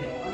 点。